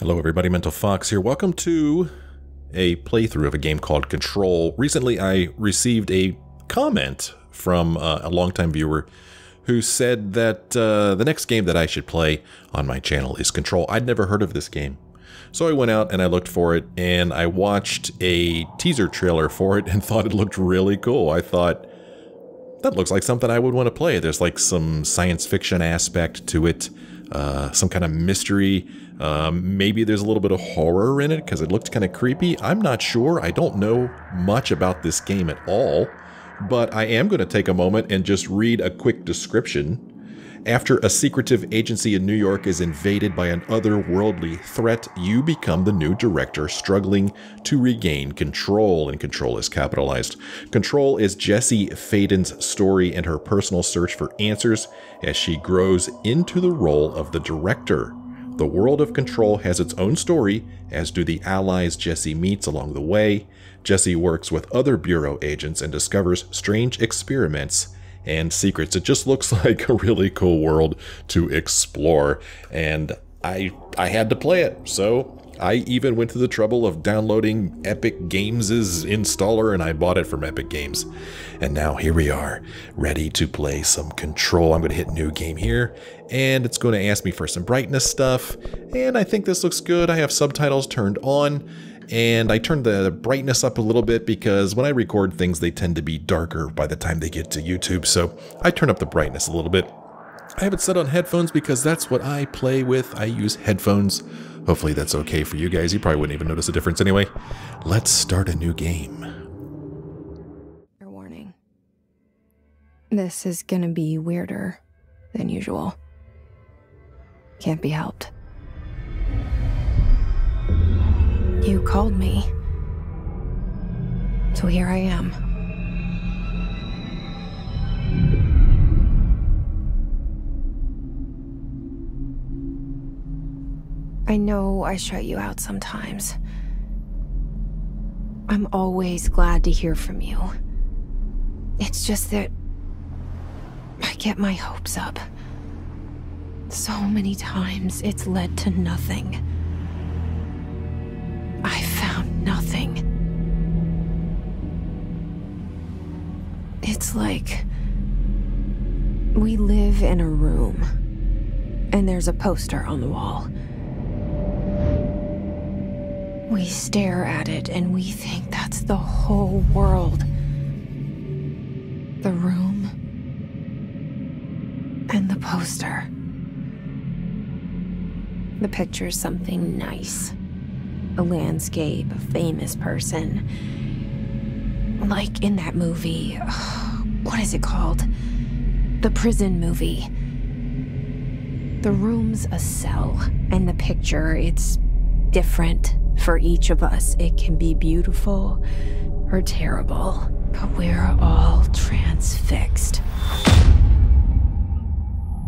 Hello everybody, Mental Fox here. Welcome to a playthrough of a game called Control. Recently I received a comment from uh, a longtime viewer who said that uh, the next game that I should play on my channel is Control. I'd never heard of this game. So I went out and I looked for it and I watched a teaser trailer for it and thought it looked really cool. I thought, that looks like something I would want to play. There's like some science fiction aspect to it, uh, some kind of mystery. Um, maybe there's a little bit of horror in it because it looked kind of creepy. I'm not sure. I don't know much about this game at all, but I am going to take a moment and just read a quick description. After a secretive agency in New York is invaded by an otherworldly threat, you become the new director struggling to regain control, and control is capitalized. Control is Jesse Faden's story and her personal search for answers as she grows into the role of the director. The world of Control has its own story, as do the allies Jesse meets along the way. Jesse works with other Bureau agents and discovers strange experiments and secrets. It just looks like a really cool world to explore, and I I had to play it. So I even went to the trouble of downloading Epic Games' installer and I bought it from Epic Games. And now here we are, ready to play some Control. I'm going to hit new game here and it's going to ask me for some brightness stuff. And I think this looks good. I have subtitles turned on and I turned the brightness up a little bit because when I record things, they tend to be darker by the time they get to YouTube. So I turn up the brightness a little bit. I have it set on headphones because that's what I play with. I use headphones. Hopefully that's okay for you guys. You probably wouldn't even notice a difference anyway. Let's start a new game. Warning. This is gonna be weirder than usual. Can't be helped. You called me. So here I am. I know I shut you out sometimes. I'm always glad to hear from you. It's just that I get my hopes up. So many times it's led to nothing. It's like we live in a room, and there's a poster on the wall. We stare at it and we think that's the whole world. The room and the poster. The picture's something nice. A landscape, a famous person. Like in that movie. What is it called? The prison movie. The room's a cell, and the picture, it's different for each of us. It can be beautiful or terrible, but we're all transfixed.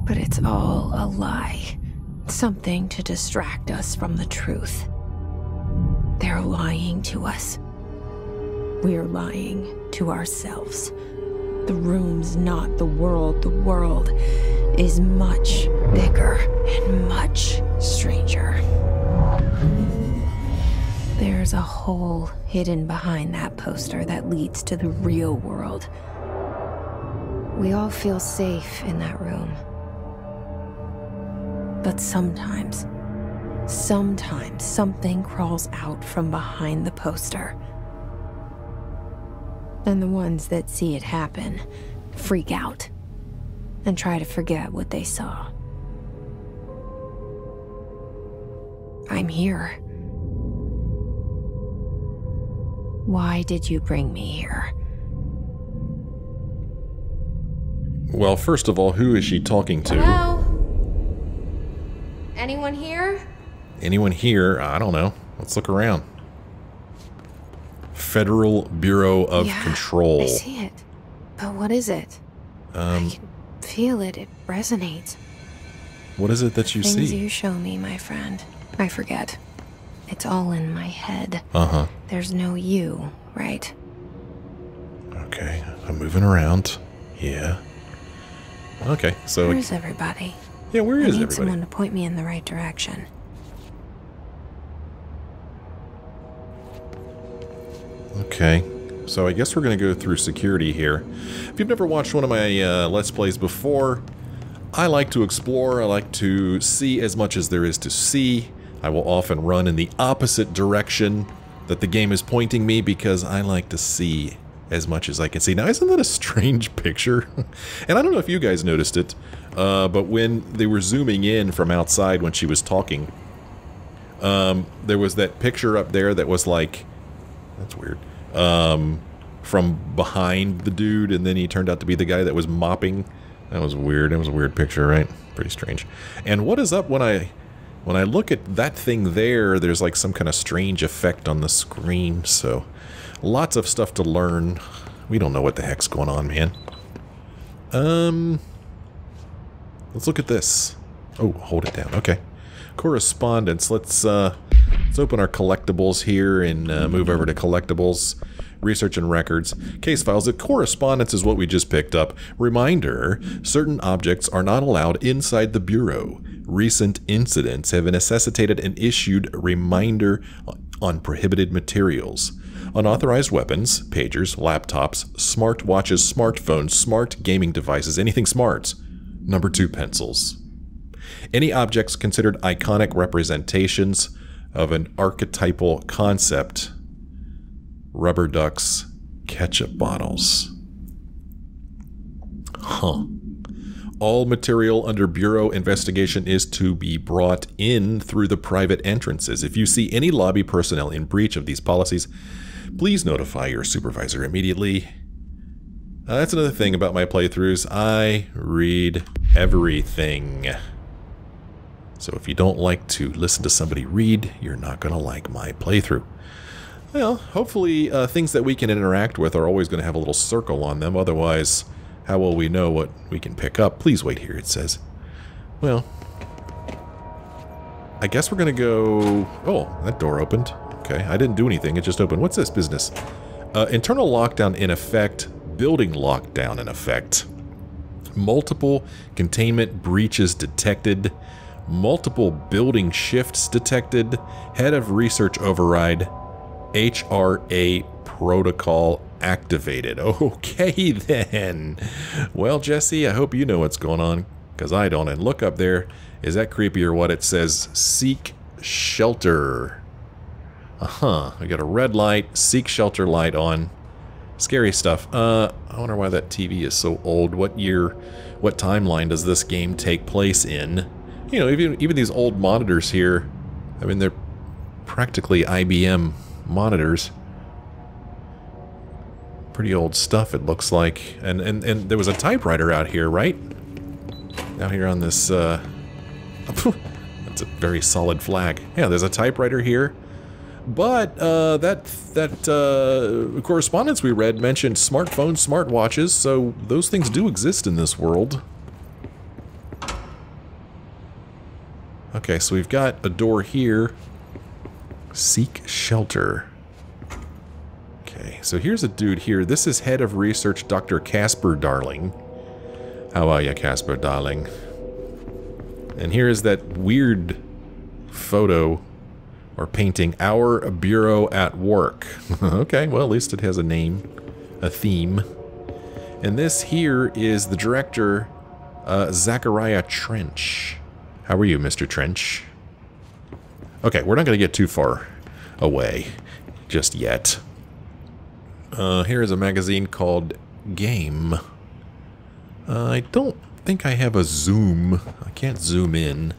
But it's all a lie. Something to distract us from the truth. They're lying to us. We're lying to ourselves. The room's not the world. The world is much bigger and much stranger. There's a hole hidden behind that poster that leads to the real world. We all feel safe in that room. But sometimes, sometimes something crawls out from behind the poster. And the ones that see it happen freak out and try to forget what they saw. I'm here. Why did you bring me here? Well, first of all, who is she talking to? Hello? Anyone here? Anyone here? I don't know. Let's look around. Federal Bureau of yeah, Control. I see it. But what is it? Um, I can feel it. It resonates. what is it that you Things see? you show me, my friend. I forget. It's all in my head. Uh huh. There's no you, right? Okay, I'm moving around. Yeah. Okay, so Where's everybody? yeah, where I is need everybody? someone to point me in the right direction. Okay. So I guess we're going to go through security here. If you've never watched one of my uh, Let's Plays before, I like to explore, I like to see as much as there is to see. I will often run in the opposite direction that the game is pointing me because I like to see as much as I can see. Now, isn't that a strange picture? and I don't know if you guys noticed it, uh, but when they were zooming in from outside when she was talking, um, there was that picture up there that was like, that's weird, um, from behind the dude, and then he turned out to be the guy that was mopping. That was weird. That was a weird picture, right? Pretty strange. And what is up when I when I look at that thing there, there's like some kind of strange effect on the screen, so lots of stuff to learn. We don't know what the heck's going on, man. Um, let's look at this. Oh, hold it down. Okay. Correspondence. Let's, uh, let's open our collectibles here and uh, move over to collectibles research and records, case files. The correspondence is what we just picked up. Reminder, certain objects are not allowed inside the Bureau. Recent incidents have necessitated an issued reminder on prohibited materials. Unauthorized weapons, pagers, laptops, smart watches, smartphones, smart gaming devices, anything smart. Number two, pencils. Any objects considered iconic representations of an archetypal concept rubber ducks, ketchup bottles. Huh. All material under Bureau investigation is to be brought in through the private entrances. If you see any lobby personnel in breach of these policies, please notify your supervisor immediately. Uh, that's another thing about my playthroughs. I read everything. So if you don't like to listen to somebody read, you're not going to like my playthrough. Well, hopefully uh, things that we can interact with are always going to have a little circle on them. Otherwise, how will we know what we can pick up? Please wait here, it says. Well, I guess we're going to go... Oh, that door opened. Okay, I didn't do anything. It just opened. What's this business? Uh, internal lockdown in effect. Building lockdown in effect. Multiple containment breaches detected. Multiple building shifts detected. Head of research override. HRA protocol activated. Okay, then. Well, Jesse, I hope you know what's going on, because I don't. And look up there. Is that creepy or what? It says seek shelter. Uh-huh. We got a red light, seek shelter light on. Scary stuff. Uh, I wonder why that TV is so old. What year, what timeline does this game take place in? You know, even, even these old monitors here, I mean, they're practically IBM monitors. Pretty old stuff, it looks like. And, and, and there was a typewriter out here, right? Out here on this, uh... that's a very solid flag. Yeah, there's a typewriter here. But, uh, that, that, uh, correspondence we read mentioned smartphones, smartwatches, so those things do exist in this world. Okay, so we've got a door here. Seek shelter. Okay, so here's a dude here. This is head of research, Dr. Casper Darling. How are you, Casper Darling? And here is that weird photo or painting, Our Bureau at Work. okay, well, at least it has a name, a theme. And this here is the director, uh, Zachariah Trench. How are you, Mr. Trench? Okay, we're not going to get too far away just yet. Uh, here is a magazine called Game. Uh, I don't think I have a zoom. I can't zoom in.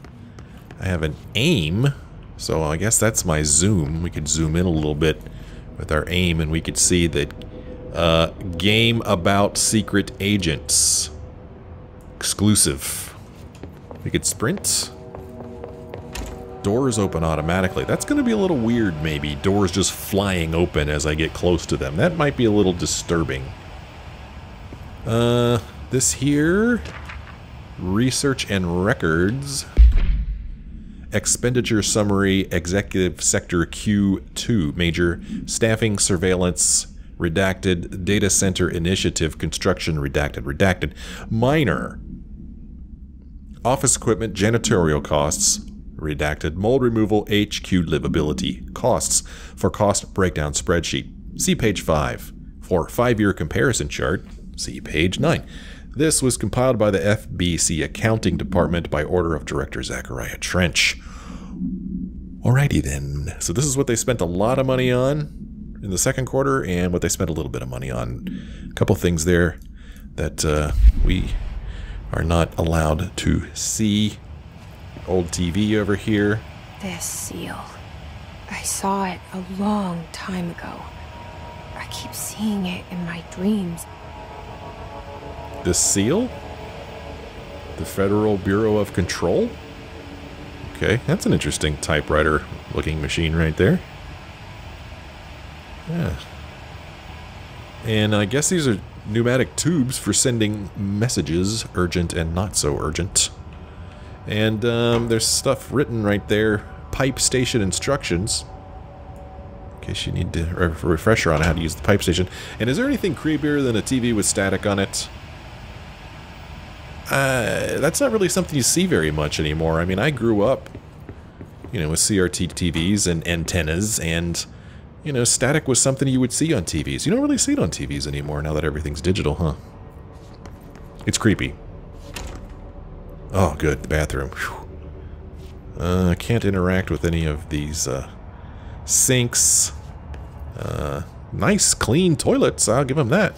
I have an aim, so I guess that's my zoom. We could zoom in a little bit with our aim and we could see that uh, game about secret agents. Exclusive. We could sprint doors open automatically. That's going to be a little weird, maybe. Doors just flying open as I get close to them. That might be a little disturbing. Uh, this here... Research and records. Expenditure summary, executive sector Q2, major staffing, surveillance, redacted, data center initiative, construction, redacted, redacted, minor, office equipment, janitorial costs, redacted mold removal HQ livability costs for cost breakdown spreadsheet See page 5. For five-year comparison chart, see page 9. This was compiled by the FBC Accounting Department by order of Director Zachariah Trench. Alrighty then. So this is what they spent a lot of money on in the second quarter and what they spent a little bit of money on. A couple things there that uh, we are not allowed to see. Old TV over here. This seal. I saw it a long time ago. I keep seeing it in my dreams. The seal? The Federal Bureau of Control? Okay, that's an interesting typewriter looking machine right there. Yeah. And I guess these are pneumatic tubes for sending messages, urgent and not so urgent. And um, there's stuff written right there, pipe station instructions. In case you need to re refresher on how to use the pipe station. And is there anything creepier than a TV with static on it? Uh, that's not really something you see very much anymore. I mean, I grew up, you know, with CRT TVs and antennas, and, you know, static was something you would see on TVs. You don't really see it on TVs anymore now that everything's digital, huh? It's creepy. Oh, good, the bathroom. Uh, I can't interact with any of these uh, sinks. Uh, nice, clean toilets, I'll give them that.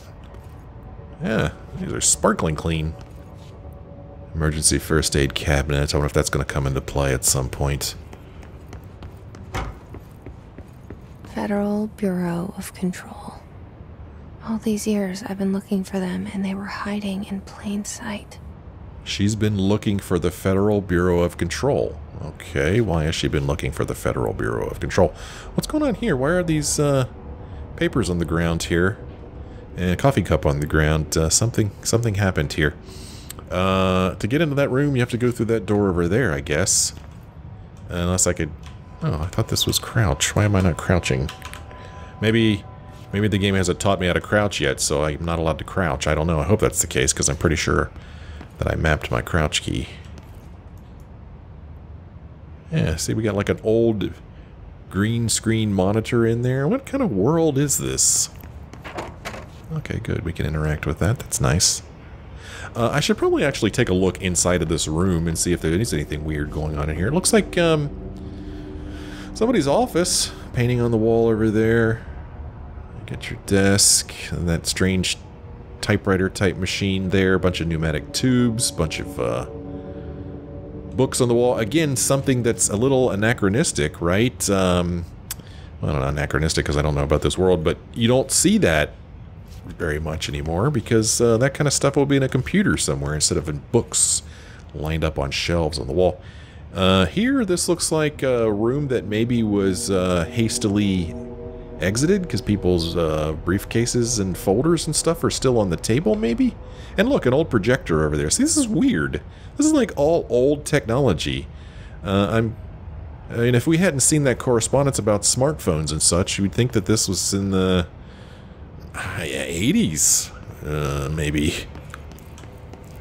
Yeah, these are sparkling clean. Emergency first aid cabinet. I wonder if that's going to come into play at some point. Federal Bureau of Control. All these years I've been looking for them and they were hiding in plain sight. She's been looking for the Federal Bureau of Control. Okay, why has she been looking for the Federal Bureau of Control? What's going on here? Why are these uh, papers on the ground here? And a coffee cup on the ground. Uh, something, something happened here. Uh, to get into that room, you have to go through that door over there, I guess. Unless I could... Oh, I thought this was crouch. Why am I not crouching? Maybe... Maybe the game hasn't taught me how to crouch yet, so I'm not allowed to crouch. I don't know. I hope that's the case, because I'm pretty sure that I mapped my crouch key. Yeah, see, we got like an old green screen monitor in there. What kind of world is this? Okay, good. We can interact with that. That's nice. Uh, I should probably actually take a look inside of this room and see if there is anything weird going on in here. It looks like um, somebody's office. Painting on the wall over there. Get your desk. And that strange typewriter type machine there. A bunch of pneumatic tubes. bunch of uh, books on the wall. Again, something that's a little anachronistic, right? Um, well, not anachronistic because I don't know about this world, but you don't see that very much anymore because uh, that kind of stuff will be in a computer somewhere instead of in books lined up on shelves on the wall. Uh, here, this looks like a room that maybe was uh, hastily exited because people's uh, briefcases and folders and stuff are still on the table, maybe? And look, an old projector over there. See, this is weird. This is like all old technology. Uh, I'm I mean, if we hadn't seen that correspondence about smartphones and such, you'd think that this was in the 80s, uh, maybe.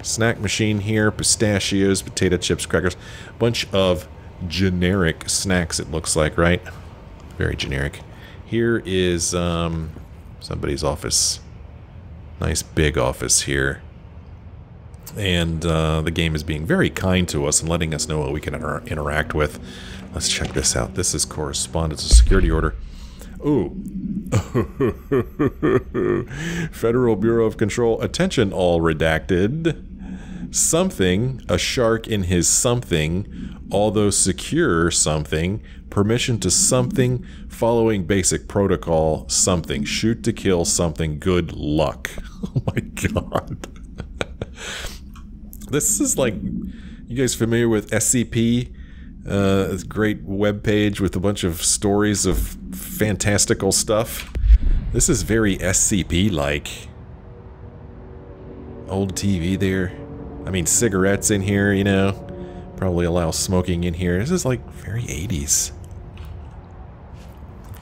Snack machine here, pistachios, potato chips, crackers. Bunch of generic snacks, it looks like, right? Very generic. Here is um, somebody's office. Nice big office here. And uh, the game is being very kind to us and letting us know what we can inter interact with. Let's check this out. This is correspondence, a security order. Ooh. Federal Bureau of Control, attention all redacted. Something, a shark in his something, although secure something, permission to something, following basic protocol, something, shoot to kill something, good luck. Oh my god. this is like, you guys familiar with SCP? Uh, great web page with a bunch of stories of fantastical stuff. This is very SCP-like. Old TV there. I mean, cigarettes in here, you know. Probably allow smoking in here. This is like very 80s.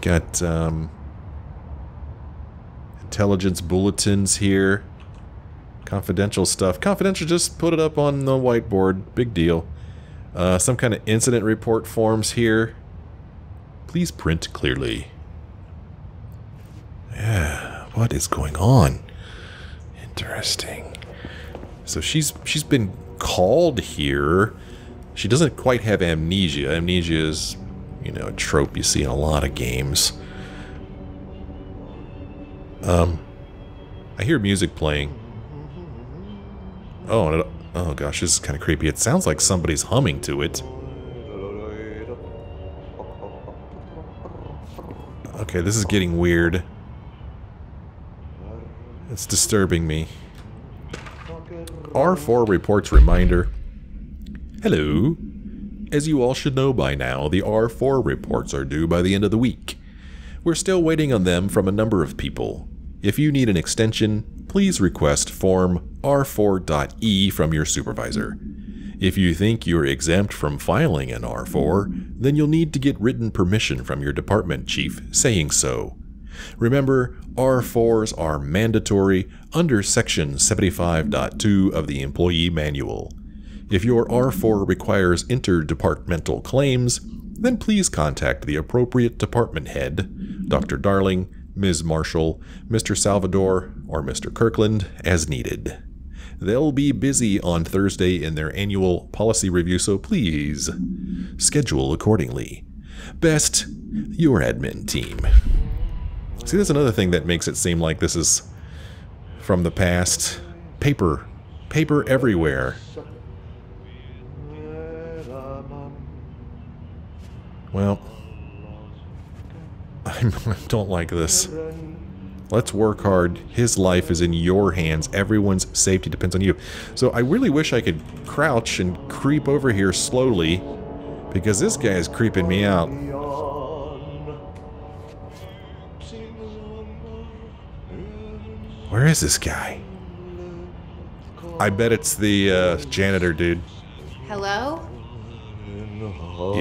Got um, intelligence bulletins here. Confidential stuff. Confidential, just put it up on the whiteboard. Big deal. Uh, some kind of incident report forms here. Please print clearly. Yeah, what is going on? Interesting. So she's she's been called here. She doesn't quite have amnesia. Amnesia is, you know, a trope you see in a lot of games. Um, I hear music playing. Oh, it, oh gosh, this is kind of creepy. It sounds like somebody's humming to it. Okay, this is getting weird. It's disturbing me. R4 reports reminder. Hello. As you all should know by now, the R4 reports are due by the end of the week. We're still waiting on them from a number of people. If you need an extension, please request form R4.E from your supervisor. If you think you're exempt from filing an R4, then you'll need to get written permission from your department chief saying so. Remember, R4s are mandatory under Section 75.2 of the Employee Manual. If your R4 requires interdepartmental claims, then please contact the appropriate department head, Dr. Darling, Ms. Marshall, Mr. Salvador, or Mr. Kirkland, as needed. They'll be busy on Thursday in their annual policy review, so please schedule accordingly. Best, your admin team. See, that's another thing that makes it seem like this is from the past. Paper. Paper everywhere. Well, I don't like this. Let's work hard. His life is in your hands. Everyone's safety depends on you. So I really wish I could crouch and creep over here slowly because this guy is creeping me out. Where is this guy? I bet it's the uh, janitor dude. Hello?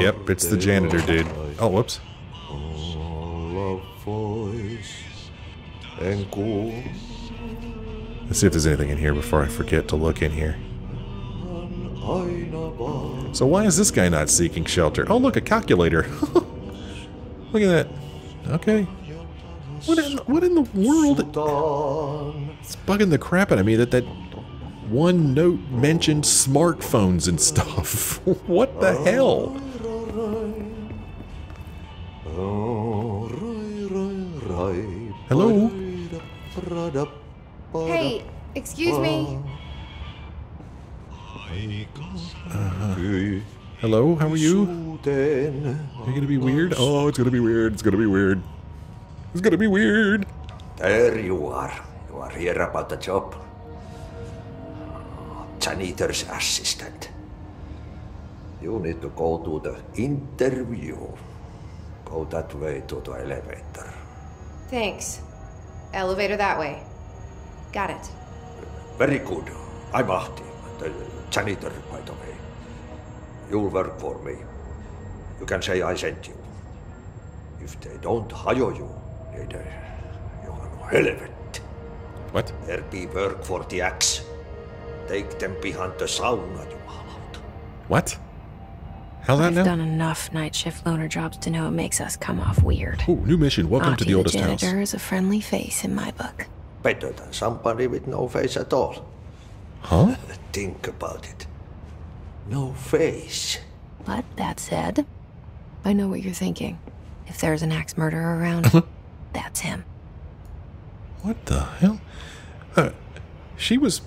Yep, it's the janitor dude. Oh, whoops. Let's see if there's anything in here before I forget to look in here. So why is this guy not seeking shelter? Oh, look, a calculator. look at that. Okay. What in, what in the world? It's bugging the crap out of me that that one note mentioned smartphones and stuff. what the hell? Hello? Hey, excuse me. Uh-huh. Hello, how are you? Are you gonna be weird? Oh, it's gonna be weird. It's gonna be weird. It's gonna be weird. There you are. You are here about the job. Janitor's assistant. You need to go to the interview. Go that way to the elevator. Thanks. Elevator that way. Got it. Very good. I'm Ahti, the janitor, by the way. You'll work for me. You can say I sent you. If they don't hire you, then uh, you are helvet. What? There be work for the axe. Take them behind the sauna, you halot. What? How's that I've now? done enough night shift loner jobs to know it makes us come off weird. Ooh, new mission. Welcome to Aki the oldest house. janitor is a friendly face in my book. Better than somebody with no face at all. Huh? Think about it. No face. But that said, I know what you're thinking. If there's an axe murderer around, that's him. What the hell? Uh, she was.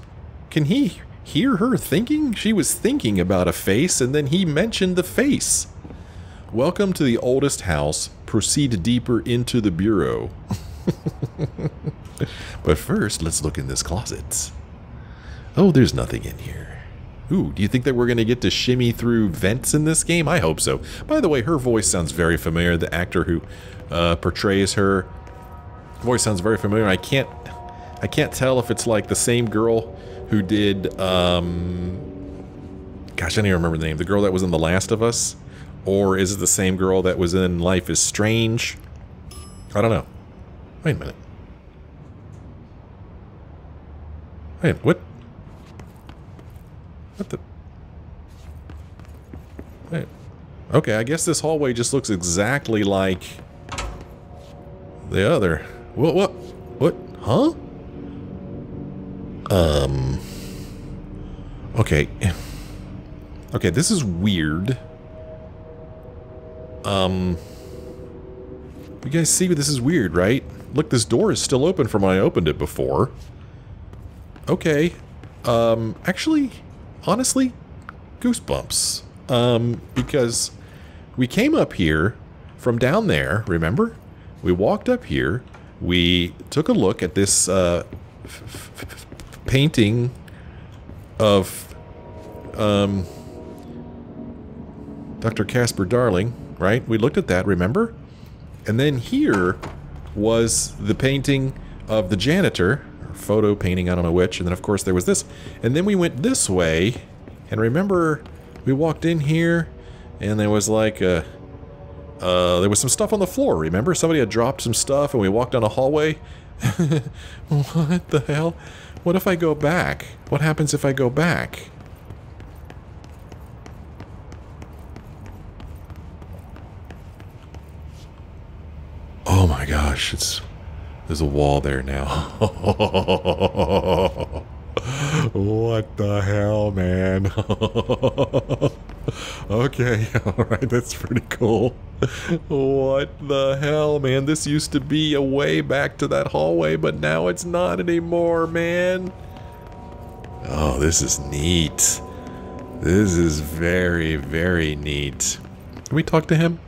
Can he hear her thinking? She was thinking about a face, and then he mentioned the face. Welcome to the oldest house. Proceed deeper into the bureau. but first, let's look in this closet. Oh, there's nothing in here. Ooh, do you think that we're going to get to shimmy through vents in this game? I hope so. By the way, her voice sounds very familiar. The actor who uh, portrays her voice sounds very familiar. I can't I can't tell if it's like the same girl who did um gosh, I don't even remember the name. The girl that was in The Last of Us or is it the same girl that was in Life is Strange? I don't know. Wait a minute. Wait, what? What the Wait. Okay, I guess this hallway just looks exactly like the other. What? What? What? Huh? Um. Okay. Okay, this is weird. Um. You guys see this is weird, right? Look, this door is still open from when I opened it before. Okay. Um, actually, honestly, goosebumps. Um, because we came up here from down there, remember? We walked up here. We took a look at this uh, painting of um, Dr. Casper Darling, right? We looked at that, remember? And then here was the painting of the janitor, photo painting, I don't know which, and then of course there was this. And then we went this way, and remember we walked in here, and there was like a, uh, there was some stuff on the floor, remember? Somebody had dropped some stuff, and we walked down a hallway. what the hell? What if I go back? What happens if I go back? Oh my gosh, it's there's a wall there now. what the hell, man? okay, alright, that's pretty cool. What the hell, man? This used to be a way back to that hallway, but now it's not anymore, man. Oh, this is neat. This is very, very neat. Can we talk to him?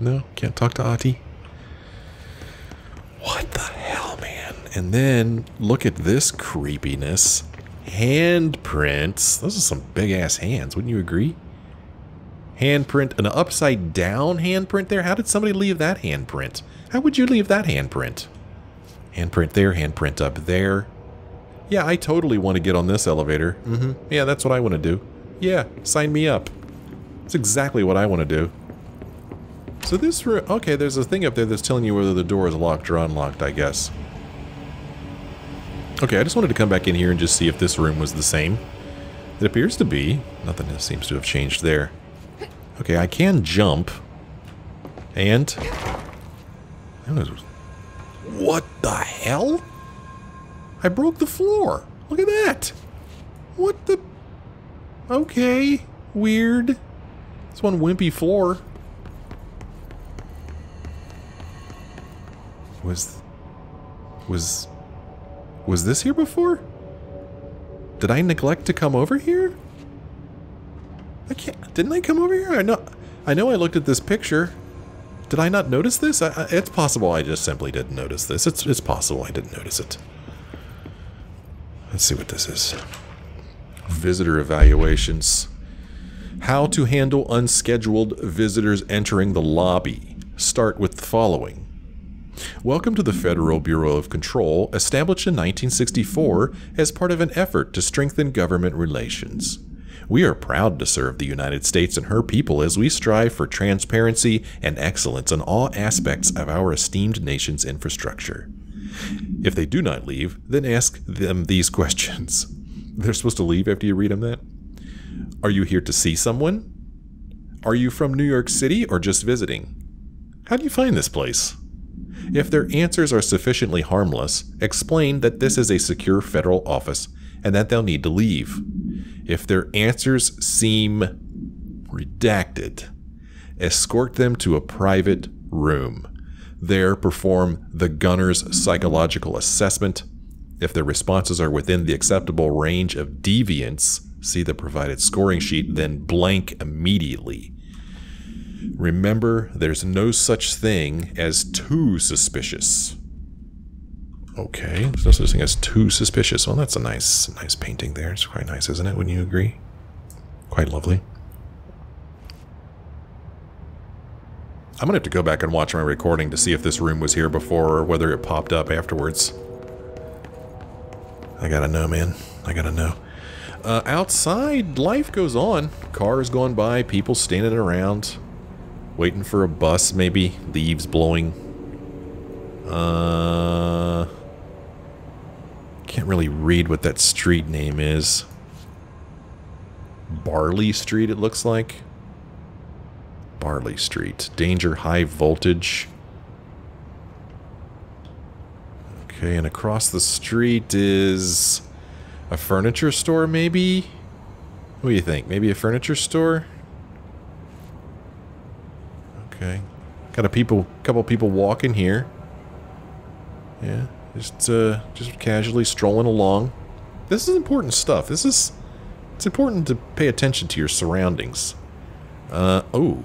No, can't talk to Ahti. What the hell, man? And then look at this creepiness. Handprints. Those are some big ass hands, wouldn't you agree? Handprint, an upside down handprint there? How did somebody leave that handprint? How would you leave that handprint? Handprint there, handprint up there. Yeah, I totally want to get on this elevator. Mm-hmm. Yeah, that's what I want to do. Yeah, sign me up. That's exactly what I want to do. So this room... Okay, there's a thing up there that's telling you whether the door is locked or unlocked, I guess. Okay, I just wanted to come back in here and just see if this room was the same. It appears to be. Nothing seems to have changed there. Okay, I can jump. And... What the hell? I broke the floor. Look at that. What the... Okay. Weird. It's one wimpy floor. Was... Was... Was this here before? Did I neglect to come over here? I can't... Didn't I come over here? I know... I know I looked at this picture. Did I not notice this? I, I, it's possible I just simply didn't notice this. It's, it's possible I didn't notice it. Let's see what this is. Visitor evaluations. How to handle unscheduled visitors entering the lobby. Start with the following. Welcome to the Federal Bureau of Control, established in 1964 as part of an effort to strengthen government relations. We are proud to serve the United States and her people as we strive for transparency and excellence in all aspects of our esteemed nation's infrastructure. If they do not leave, then ask them these questions. They're supposed to leave after you read them that? Are you here to see someone? Are you from New York City or just visiting? How do you find this place? If their answers are sufficiently harmless, explain that this is a secure federal office and that they'll need to leave. If their answers seem redacted, escort them to a private room. There, perform the gunner's psychological assessment. If their responses are within the acceptable range of deviance, see the provided scoring sheet, then blank immediately. Remember, there's no such thing as too suspicious. Okay, there's no such thing as too suspicious. Well, that's a nice, nice painting there. It's quite nice, isn't it? Wouldn't you agree? Quite lovely. I'm gonna have to go back and watch my recording to see if this room was here before or whether it popped up afterwards. I gotta know, man. I gotta know. Uh, outside, life goes on. Cars going by, people standing around, waiting for a bus, maybe. Leaves blowing. Uh, can't really read what that street name is. Barley Street, it looks like. Barley Street. Danger high voltage. Okay, and across the street is a furniture store, maybe? What do you think? Maybe a furniture store? Okay. Got a people, couple people walking here. Yeah, just uh, just casually strolling along. This is important stuff. This is it's important to pay attention to your surroundings. Uh, oh,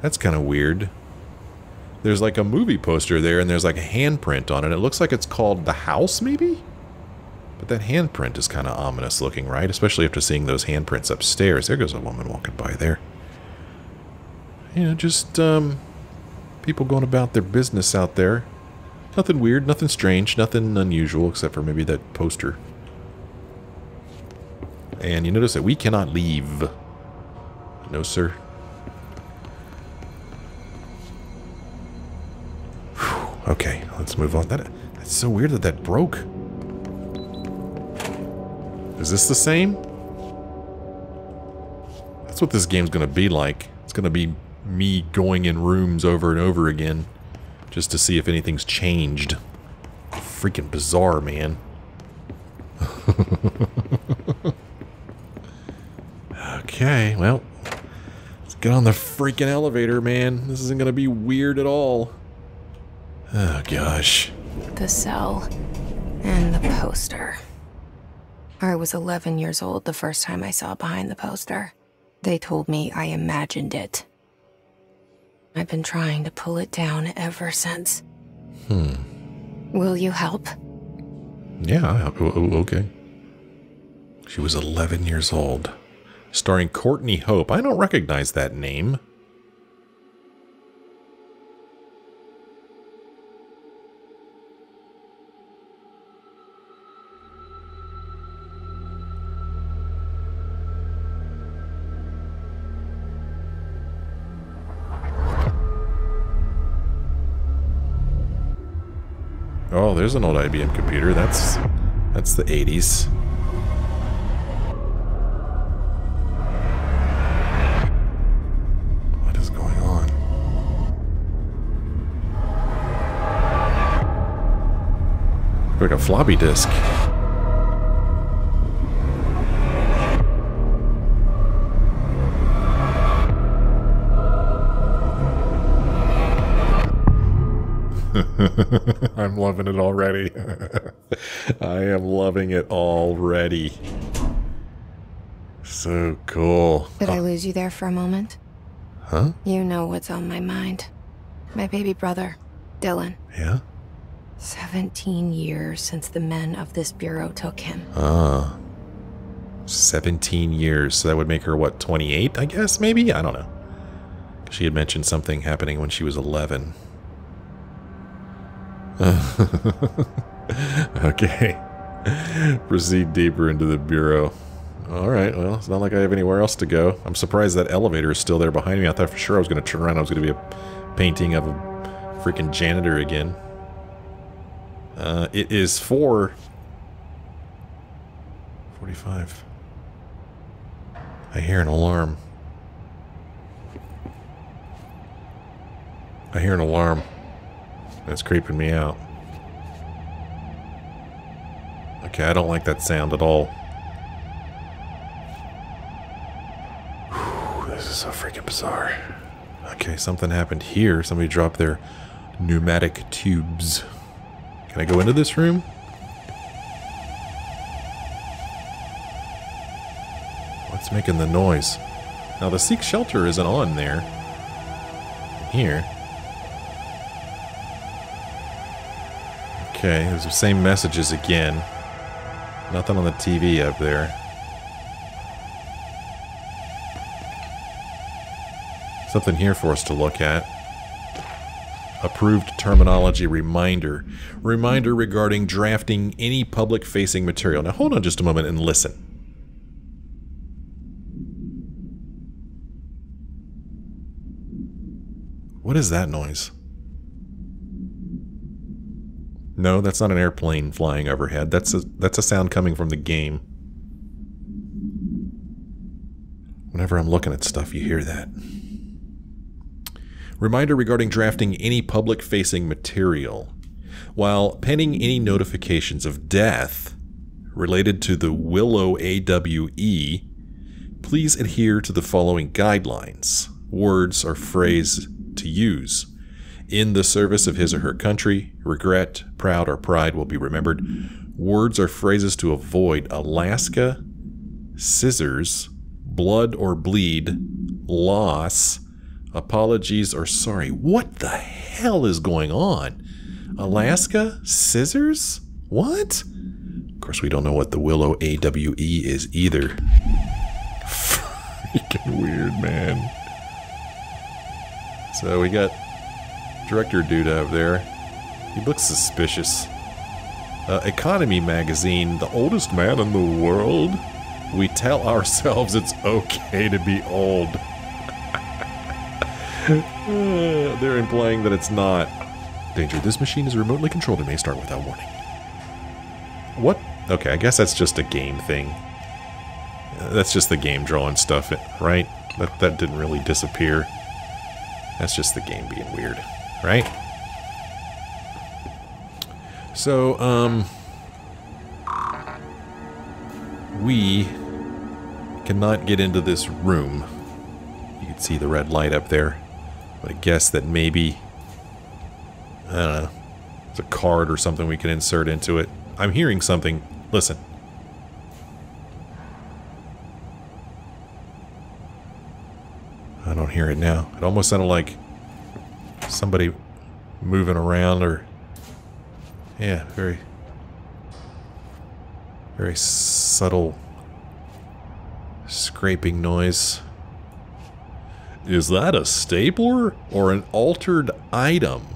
that's kind of weird. There's like a movie poster there, and there's like a handprint on it. It looks like it's called The House, maybe? But that handprint is kind of ominous looking, right? Especially after seeing those handprints upstairs. There goes a woman walking by there. You know, just, um, people going about their business out there. Nothing weird, nothing strange, nothing unusual, except for maybe that poster. And you notice that we cannot leave. No, sir. Whew, okay, let's move on. That That's so weird that that broke. Is this the same? That's what this game's to be like. It's to be me going in rooms over and over again just to see if anything's changed. Freaking bizarre, man. okay, well, let's get on the freaking elevator, man. This isn't going to be weird at all. Oh, gosh. The cell and the poster. I was 11 years old the first time I saw behind the poster. They told me I imagined it. I've been trying to pull it down ever since. Hmm. Will you help? Yeah, okay. She was 11 years old. Starring Courtney Hope. I don't recognize that name. There's an old IBM computer. That's that's the 80s. What is going on? Like a floppy disk. I'm loving it already. I am loving it already. So cool. Did I lose you there for a moment? Huh? You know what's on my mind. My baby brother, Dylan. Yeah? 17 years since the men of this bureau took him. Ah. 17 years. So that would make her, what, 28, I guess, maybe? I don't know. She had mentioned something happening when she was 11. okay. Proceed deeper into the bureau. Alright, well, it's not like I have anywhere else to go. I'm surprised that elevator is still there behind me. I thought for sure I was going to turn around. I was going to be a painting of a freaking janitor again. Uh, it is 4... 45. I hear an alarm. I hear an alarm. That's creeping me out. Okay, I don't like that sound at all. Whew, this is so freaking bizarre. Okay, something happened here. Somebody dropped their pneumatic tubes. Can I go into this room? What's making the noise? Now the seek shelter isn't on there. Here. Okay, there's the same messages again. Nothing on the TV up there. Something here for us to look at. Approved terminology reminder. Reminder regarding drafting any public facing material. Now hold on just a moment and listen. What is that noise? No, that's not an airplane flying overhead. That's a that's a sound coming from the game. Whenever I'm looking at stuff, you hear that. Reminder regarding drafting any public-facing material. While pending any notifications of death related to the Willow AWE, please adhere to the following guidelines, words or phrase to use. In the service of his or her country, regret, proud, or pride will be remembered. Words or phrases to avoid Alaska, scissors, blood or bleed, loss, apologies or sorry. What the hell is going on? Alaska, scissors? What? Of course, we don't know what the Willow AWE is either. Freaking weird, man. So we got director dude over there. He looks suspicious. Uh, Economy magazine, the oldest man in the world. We tell ourselves it's okay to be old. They're implying that it's not. Danger, this machine is remotely controlled and may start without warning. What? Okay, I guess that's just a game thing. Uh, that's just the game drawing stuff, right? That, that didn't really disappear. That's just the game being weird, right? So, um... We cannot get into this room. You can see the red light up there. I guess that maybe... I don't know. It's a card or something we can insert into it. I'm hearing something. Listen. I don't hear it now. It almost sounded like somebody moving around or... Yeah, very... Very subtle scraping noise. Is that a stapler or an altered item?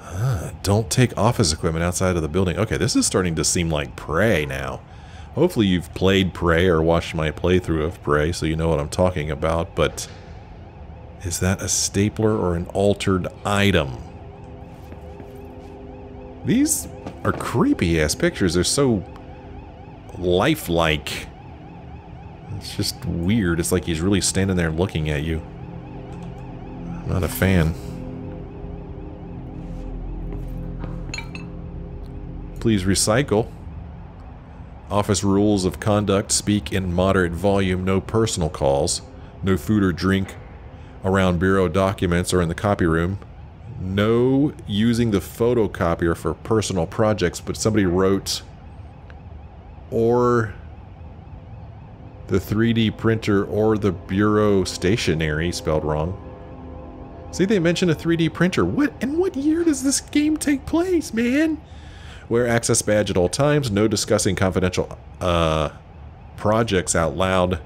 Ah, don't take office equipment outside of the building. Okay, this is starting to seem like Prey now. Hopefully you've played Prey or watched my playthrough of Prey so you know what I'm talking about, but is that a stapler or an altered item? These are creepy ass pictures. They're so lifelike. It's just weird. It's like he's really standing there looking at you. I'm not a fan. Please recycle. Office rules of conduct speak in moderate volume, no personal calls, no food or drink around bureau documents or in the copy room, no using the photocopier for personal projects, but somebody wrote or the 3D printer or the bureau stationery spelled wrong. See, they mention a 3D printer. What in what year does this game take place, man? Wear access badge at all times. No discussing confidential uh, projects out loud.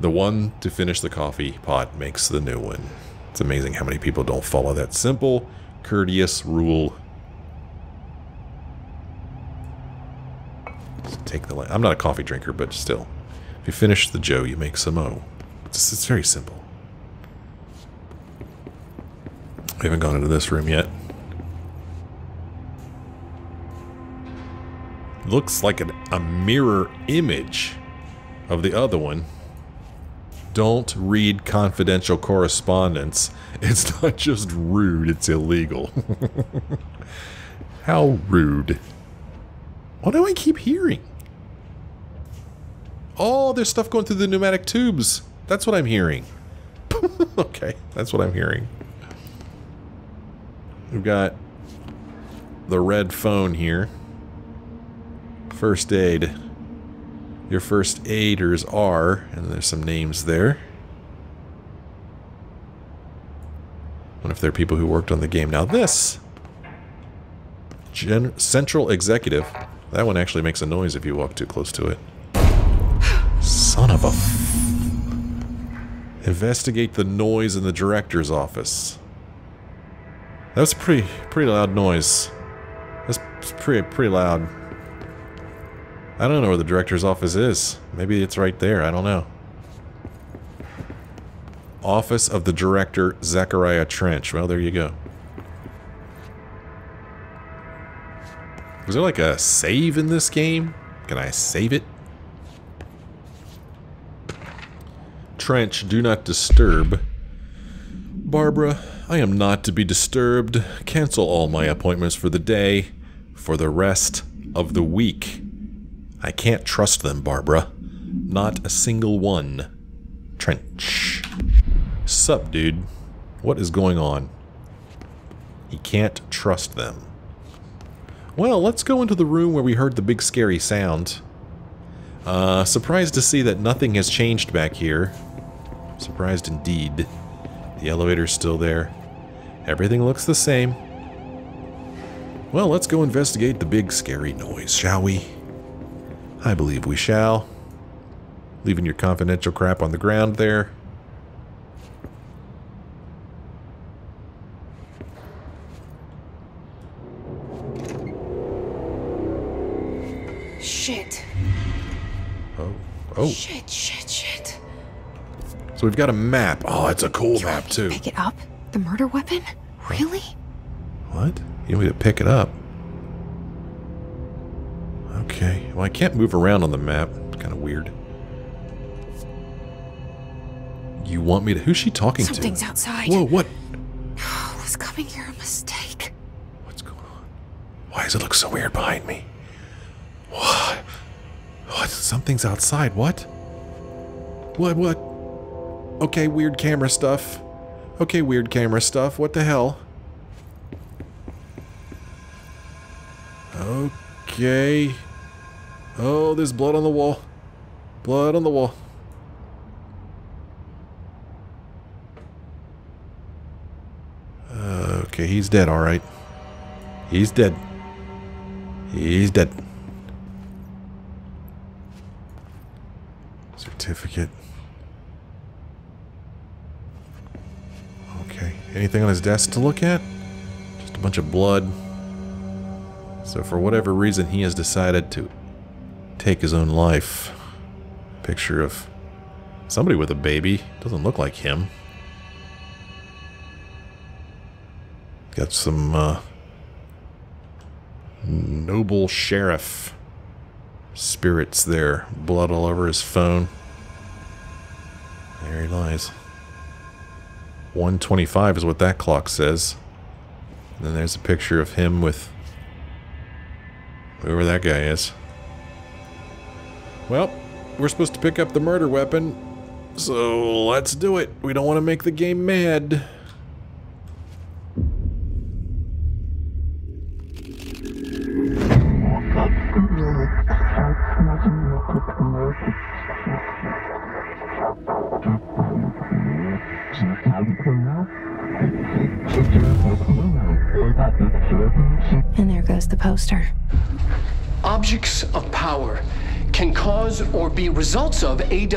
The one to finish the coffee pot makes the new one. It's amazing how many people don't follow that simple, courteous rule. Just take the. I'm not a coffee drinker, but still. If you finish the Joe, you make some O. It's, it's very simple. We haven't gone into this room yet. Looks like an, a mirror image of the other one. Don't read confidential correspondence. It's not just rude, it's illegal. How rude. What do I keep hearing? Oh, there's stuff going through the pneumatic tubes. That's what I'm hearing. okay, that's what I'm hearing. We've got the red phone here. First aid. Your first aiders are, and there's some names there. wonder if they're people who worked on the game. Now this, Gen Central Executive, that one actually makes a noise if you walk too close to it. Son of a Investigate the noise in the director's office. That's pretty pretty loud noise. That's pretty pretty loud. I don't know where the director's office is. Maybe it's right there. I don't know. Office of the Director, Zachariah Trench. Well, there you go. Was there like a save in this game? Can I save it? Trench, do not disturb. Barbara, I am not to be disturbed. Cancel all my appointments for the day, for the rest of the week. I can't trust them, Barbara. Not a single one. Trench. Sup, dude? What is going on? He can't trust them. Well, let's go into the room where we heard the big scary sound. Uh, surprised to see that nothing has changed back here. Surprised indeed. The elevator's still there. Everything looks the same. Well, let's go investigate the big scary noise, shall we? I believe we shall. Leaving your confidential crap on the ground there. Shit. Oh, oh. Shit, shit, shit. So we've got a map. Oh, it's a cool You map me to too. Pick it up? The murder weapon? Really? What? You want me to pick it up? Well, I can't move around on the map. It's kind of weird. You want me to? Who's she talking Something's to? outside. Whoa! What? Oh, Was coming here a mistake? What's going on? Why does it look so weird behind me? What? What? Something's outside. What? What? What? Okay, weird camera stuff. Okay, weird camera stuff. What the hell? Okay. Oh, there's blood on the wall. Blood on the wall. Okay, he's dead, alright. He's dead. He's dead. Certificate. Okay. Anything on his desk to look at? Just a bunch of blood. So for whatever reason, he has decided to take his own life. Picture of somebody with a baby. Doesn't look like him. Got some uh, noble sheriff spirits there. Blood all over his phone. There he lies. 125 is what that clock says. And then there's a picture of him with whoever that guy is. Well, we're supposed to pick up the murder weapon, so let's do it. We don't want to make the game mad.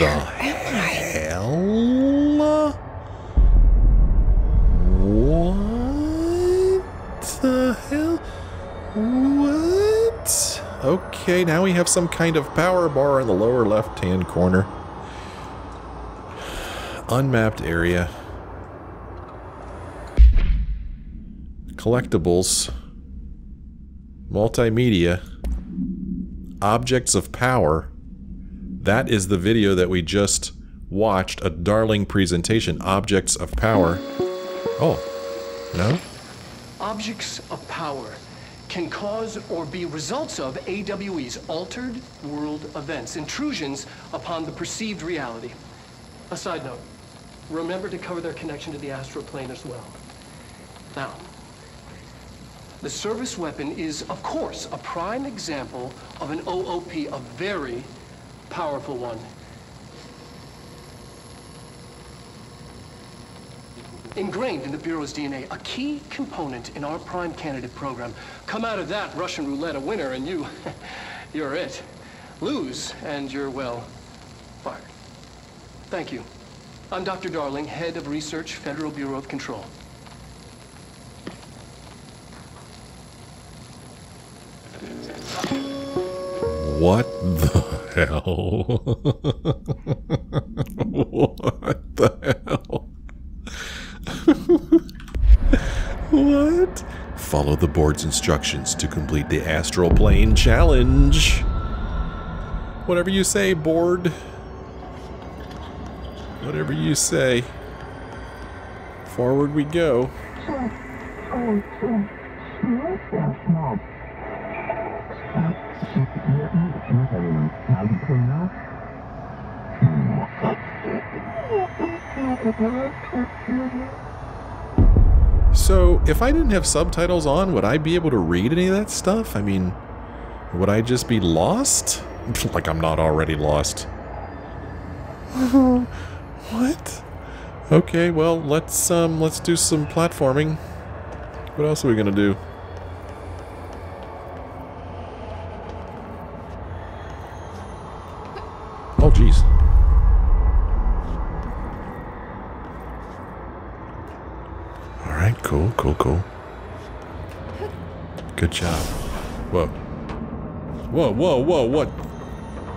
The hell? What the hell? What? Okay, now we have some kind of power bar in the lower left hand corner. Unmapped area. Collectibles. Multimedia. Objects of power. That is the video that we just watched. A darling presentation. Objects of power. Oh. No? Objects of power can cause or be results of AWE's altered world events, intrusions upon the perceived reality. A side note, remember to cover their connection to the astral plane as well. Now, the service weapon is, of course, a prime example of an OOP, a very powerful one. Ingrained in the Bureau's DNA, a key component in our prime candidate program. Come out of that Russian roulette a winner, and you, you're it. Lose, and you're, well, Fired. Thank you. I'm Dr. Darling, head of research, Federal Bureau of Control. What the hell? what the hell? what? Follow the board's instructions to complete the astral plane challenge. Whatever you say, board. Whatever you say. Forward we go. So, if I didn't have subtitles on, would I be able to read any of that stuff? I mean, would I just be lost? like I'm not already lost. what? Okay, well, let's um let's do some platforming. What else are we going to do? Oh, jeez. All right, cool, cool, cool. Good job. Whoa. Whoa, whoa, whoa, what?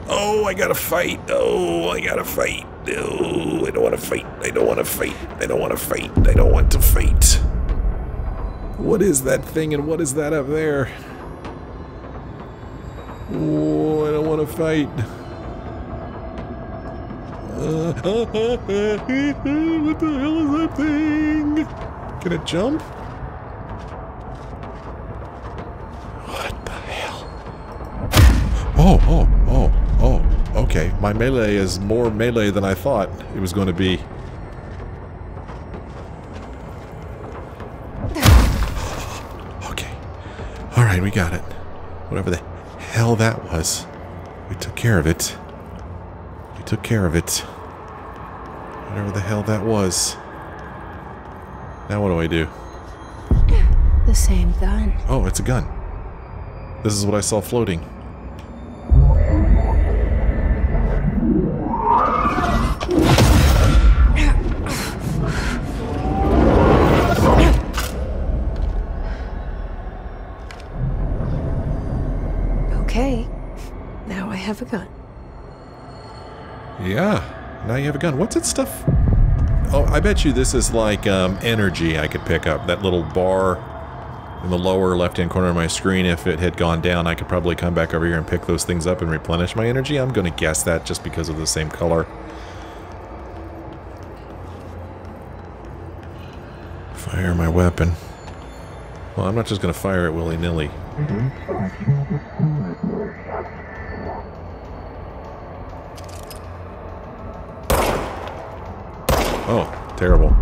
Oh, I gotta fight. Oh, I gotta fight. Oh, I don't want to fight. I don't want to fight. I don't want to fight. I don't want to fight. What is that thing and what is that up there? Oh, I don't want to fight. Uh, what the hell is that thing? Can it jump? My melee is more melee than I thought it was going to be. Okay. Alright, we got it. Whatever the hell that was. We took care of it. We took care of it. Whatever the hell that was. Now what do I do? The same gun. Oh, it's a gun. This is what I saw floating. Okay. Now I have a gun. Yeah, now you have a gun. What's that stuff? Oh, I bet you this is like um, energy I could pick up. That little bar in the lower left-hand corner of my screen, if it had gone down, I could probably come back over here and pick those things up and replenish my energy. I'm going to guess that just because of the same color. Fire my weapon. Well, I'm not just going to fire it willy-nilly. Oh, terrible.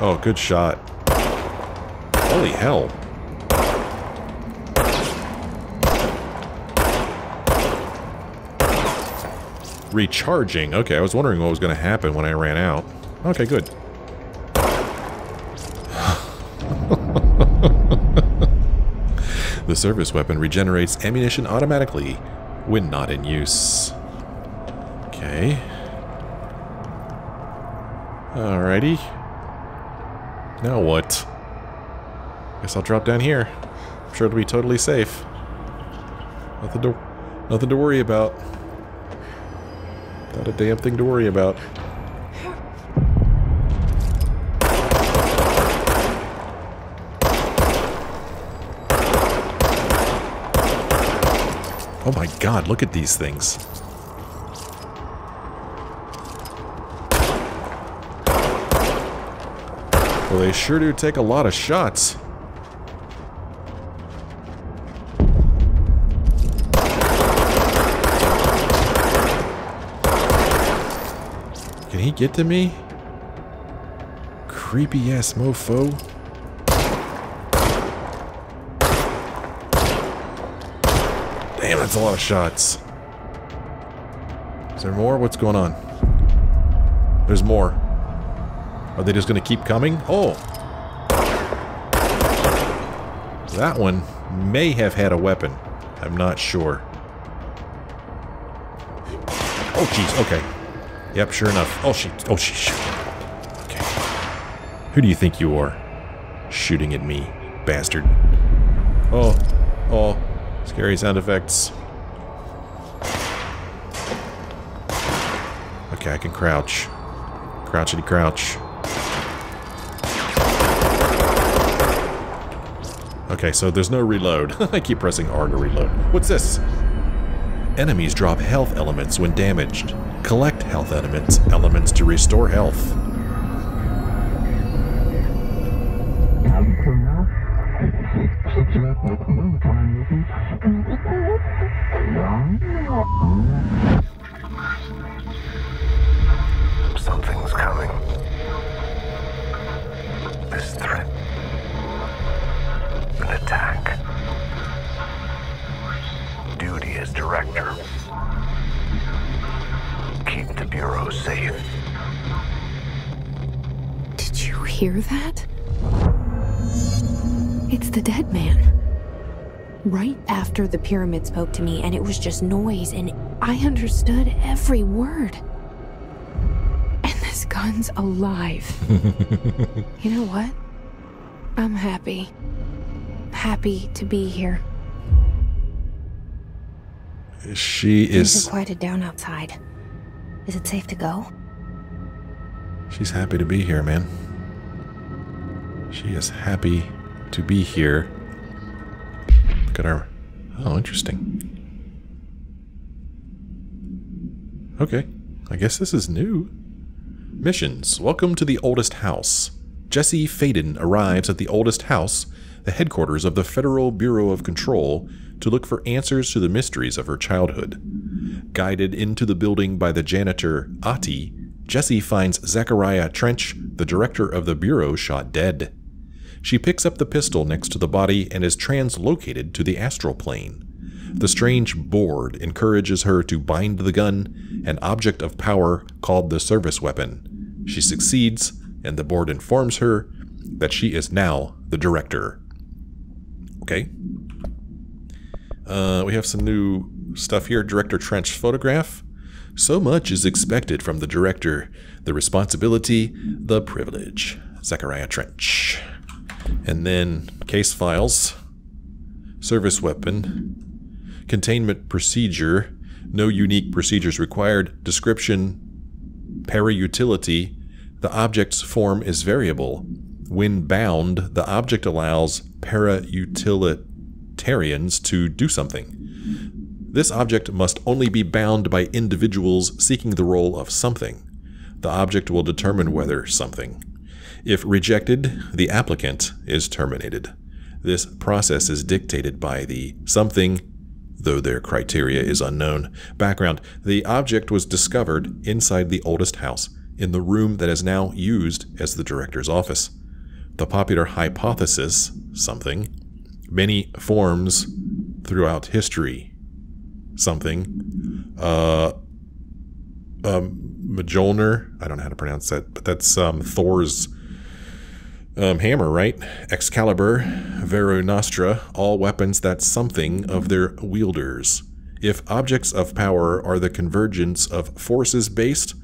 Oh, good shot. Holy hell. Recharging. Okay, I was wondering what was going to happen when I ran out. Okay, good. the service weapon regenerates ammunition automatically when not in use. Okay. Alrighty. Now what? Guess I'll drop down here. I'm sure it'll be totally safe. Nothing to, nothing to worry about. Not a damn thing to worry about. Oh my god, look at these things. Well, they sure do take a lot of shots. Can he get to me? Creepy ass mofo. Damn, that's a lot of shots. Is there more? What's going on? There's more. Are they just going to keep coming? Oh! That one may have had a weapon. I'm not sure. Oh, jeez. Okay. Yep, sure enough. Oh, she. Oh, she. Okay. Who do you think you are? Shooting at me, bastard. Oh. Oh. Scary sound effects. Okay, I can crouch. Crouchity crouch. Okay, so there's no reload. I keep pressing R to reload. What's this? Enemies drop health elements when damaged. Collect health elements, elements to restore health. It's the dead man. Right after the pyramid spoke to me, and it was just noise, and I understood every word. And this gun's alive. you know what? I'm happy. Happy to be here. She Things is. quieted down outside. Is it safe to go? She's happy to be here, man. She is happy to be here. Look at her. Oh, interesting. Okay. I guess this is new. Missions. Welcome to the oldest house. Jesse Faden arrives at the oldest house, the headquarters of the Federal Bureau of Control, to look for answers to the mysteries of her childhood. Guided into the building by the janitor, Ahti, Jesse finds Zachariah Trench, the director of the Bureau, shot dead. She picks up the pistol next to the body and is translocated to the astral plane. The strange board encourages her to bind the gun, an object of power called the service weapon. She succeeds, and the board informs her that she is now the director. Okay. Uh, we have some new stuff here. Director Trench photograph. So much is expected from the director. The responsibility, the privilege. Zachariah Trench. And then case files. Service weapon. Containment procedure. No unique procedures required. Description. Para-utility. The object's form is variable. When bound, the object allows para-utilitarians to do something. This object must only be bound by individuals seeking the role of something. The object will determine whether something. If rejected, the applicant is terminated. This process is dictated by the something, though their criteria is unknown. Background The object was discovered inside the oldest house, in the room that is now used as the director's office. The popular hypothesis, something, many forms throughout history, something, uh, um, Mjolnir, I don't know how to pronounce that, but that's um, Thor's um, hammer, right? Excalibur, Veru Nostra, all weapons that's something of their wielders. If objects of power are the convergence of forces based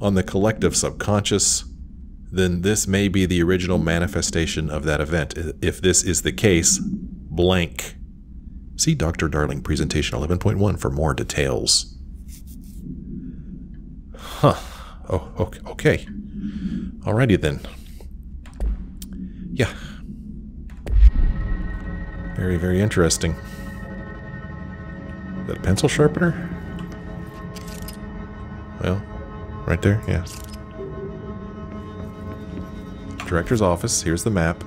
on the collective subconscious, then this may be the original manifestation of that event. If this is the case, blank. See Dr. Darling presentation 11.1 for more details. Huh. Oh, okay. Alrighty then. Yeah. Very, very interesting. Is that a pencil sharpener? Well, right there, yeah. Director's office. Here's the map.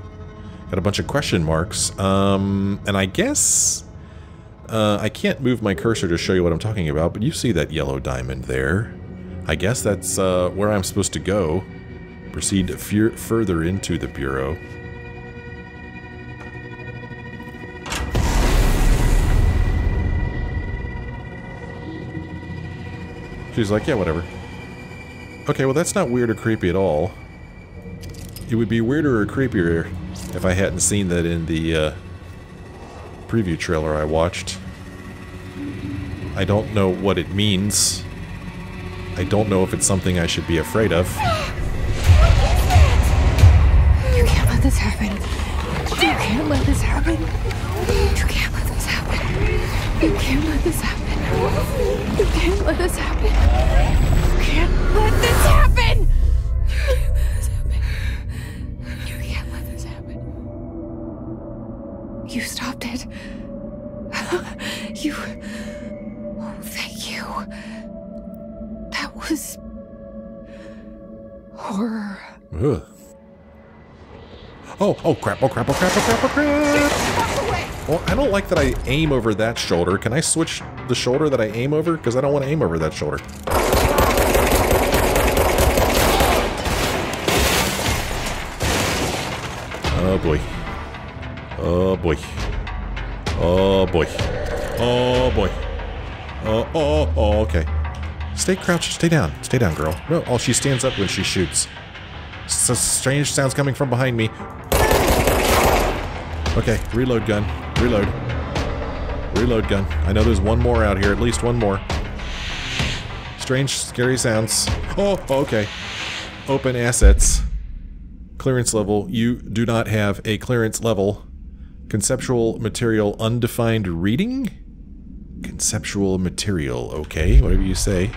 Got a bunch of question marks. Um, and I guess uh, I can't move my cursor to show you what I'm talking about, but you see that yellow diamond there. I guess that's uh, where I'm supposed to go. Proceed further into the Bureau. She's like, yeah, whatever. Okay, well that's not weird or creepy at all. It would be weirder or creepier if I hadn't seen that in the uh, preview trailer I watched. I don't know what it means. I don't know if it's something I should be afraid of. You can't let this happen. You can't let this happen. You can't let this happen. You can't let this happen. Can't let this happen. You can't let this happen. You can't let this happen. You stopped it. You. Oh, thank you. That was. horror. Ugh. Oh, oh crap, oh crap, oh crap, oh crap, oh crap! Well, I don't like that I aim over that shoulder. Can I switch the shoulder that I aim over? Because I don't want to aim over that shoulder. Oh boy. Oh boy. Oh boy. Oh boy. Oh, oh, oh, okay. Stay crouched. Stay down. Stay down, girl. No, oh, she stands up when she shoots. So strange sounds coming from behind me. Okay, reload gun. Reload. Reload gun. I know there's one more out here, at least one more. Strange, scary sounds. Oh, okay. Open assets. Clearance level. You do not have a clearance level. Conceptual material undefined reading? Conceptual material. Okay, whatever you say.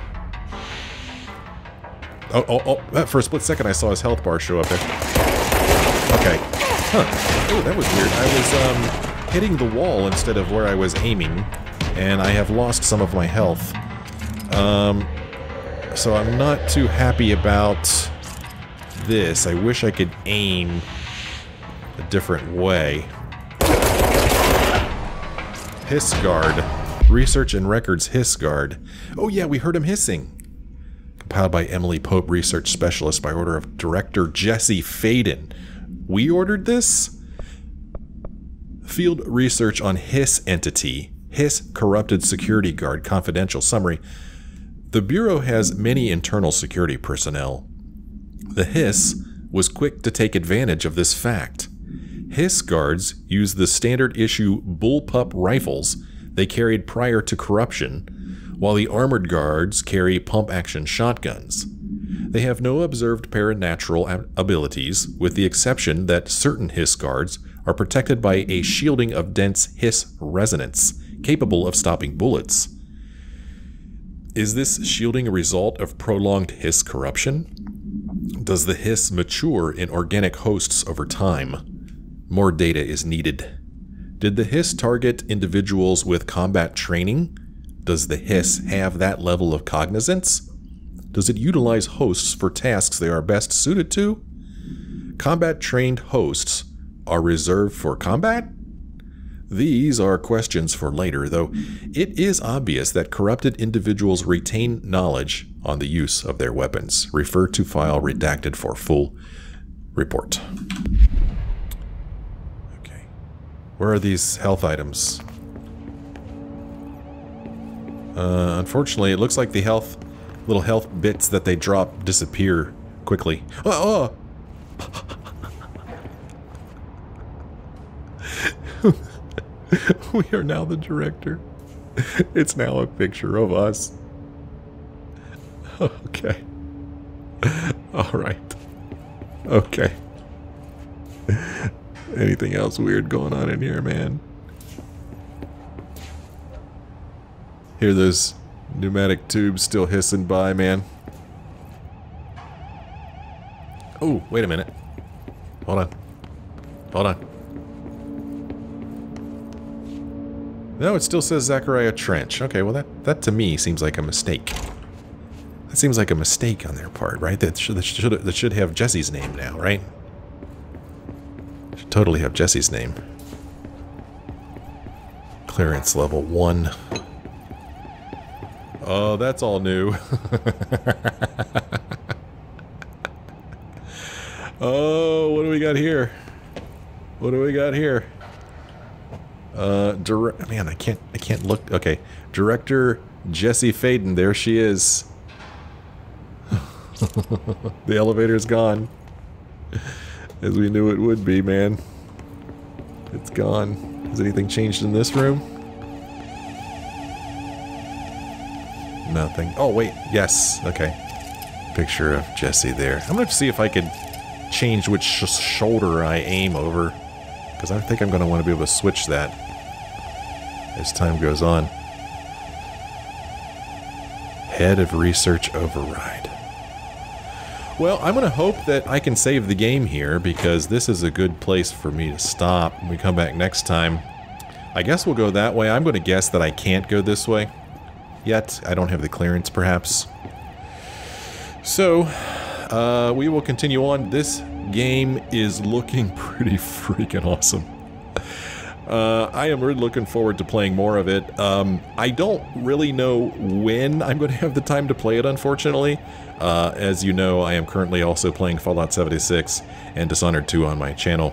Oh, oh, oh. For a split second, I saw his health bar show up there. Okay. Huh. Oh, that was weird. I was um, hitting the wall instead of where I was aiming, and I have lost some of my health. Um, so I'm not too happy about this. I wish I could aim a different way. Hiss Guard. Research and Records Hiss Guard. Oh yeah, we heard him hissing. Compiled by Emily Pope, Research Specialist, by order of Director Jesse Faden. We ordered this? Field research on Hiss entity. Hiss Corrupted Security Guard. Confidential summary. The Bureau has many internal security personnel. The Hiss was quick to take advantage of this fact. Hiss guards use the standard issue bullpup rifles they carried prior to corruption, while the armored guards carry pump action shotguns. They have no observed paranatural abilities, with the exception that certain Hiss guards are protected by a shielding of dense Hiss resonance, capable of stopping bullets. Is this shielding a result of prolonged Hiss corruption? Does the Hiss mature in organic hosts over time? More data is needed. Did the Hiss target individuals with combat training? Does the Hiss have that level of cognizance? Does it utilize hosts for tasks they are best suited to? Combat trained hosts are reserved for combat? These are questions for later, though it is obvious that corrupted individuals retain knowledge on the use of their weapons. Refer to file redacted for full report. Okay. Where are these health items? Uh, unfortunately, it looks like the health, little health bits that they drop disappear quickly. Oh! oh. we are now the director. It's now a picture of us. Okay. All right. Okay. Anything else weird going on in here, man? Hear those pneumatic tubes still hissing by, man. Oh, wait a minute. Hold on. Hold on. No, it still says Zachariah Trench. Okay, well that, that to me seems like a mistake. That seems like a mistake on their part, right? That should, that should, that should have Jesse's name now, right? Should totally have Jesse's name. Clearance level 1. Oh, that's all new. oh, what do we got here? What do we got here? Uh. Man, I can't. I can't look. Okay, director Jesse Faden. There she is. the elevator's gone, as we knew it would be. Man, it's gone. Has anything changed in this room? Nothing. Oh, wait. Yes. Okay. Picture of Jesse there. I'm to see if I could change which sh shoulder I aim over. Because I think I'm going to want to be able to switch that as time goes on. Head of Research Override. Well, I'm going to hope that I can save the game here because this is a good place for me to stop when we come back next time. I guess we'll go that way. I'm going to guess that I can't go this way yet. I don't have the clearance, perhaps. So, uh, we will continue on. This game is looking pretty freaking awesome. Uh, I am really looking forward to playing more of it. Um, I don't really know when I'm going to have the time to play it, unfortunately. Uh, as you know, I am currently also playing Fallout 76 and Dishonored 2 on my channel,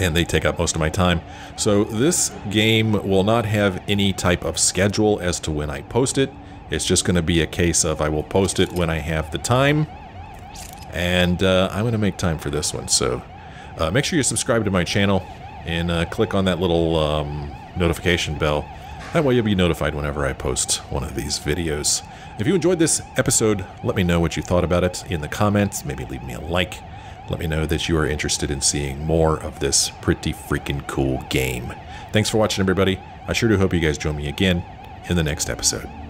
and they take up most of my time. So this game will not have any type of schedule as to when I post it. It's just going to be a case of I will post it when I have the time, and uh, I'm going to make time for this one. So uh, make sure you subscribe to my channel and uh, click on that little um, notification bell. That way you'll be notified whenever I post one of these videos. If you enjoyed this episode, let me know what you thought about it in the comments. Maybe leave me a like. Let me know that you are interested in seeing more of this pretty freaking cool game. Thanks for watching, everybody. I sure do hope you guys join me again in the next episode.